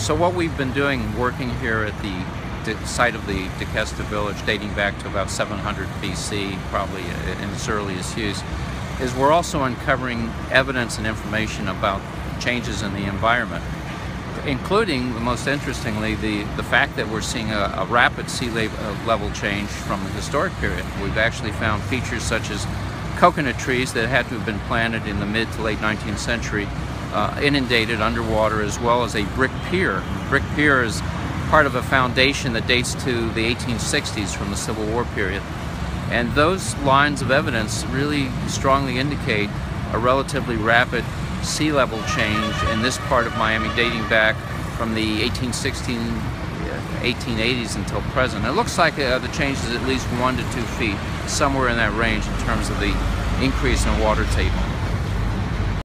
So what we've been doing, working here at the site of the Tequesta village dating back to about 700 BC, probably in its earliest use, is we're also uncovering evidence and information about changes in the environment, including, most interestingly, the, the fact that we're seeing a, a rapid sea uh, level change from the historic period. We've actually found features such as coconut trees that had to have been planted in the mid to late 19th century, uh, inundated underwater, as well as a brick pier. Brick pier is part of a foundation that dates to the 1860s from the Civil War period. And those lines of evidence really strongly indicate a relatively rapid sea level change in this part of Miami dating back from the 1816 1880s uh, until present. It looks like uh, the change is at least one to two feet, somewhere in that range in terms of the increase in water table.